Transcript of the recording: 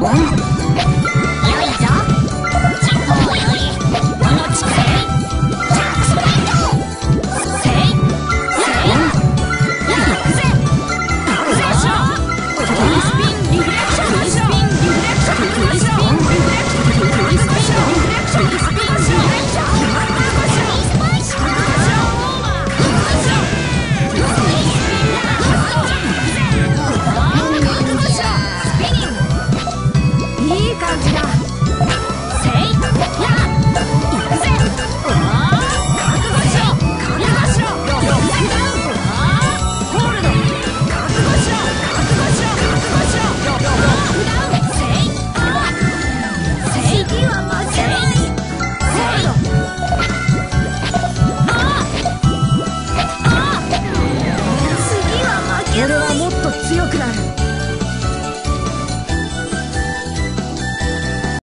What?